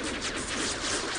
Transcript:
よいしょ。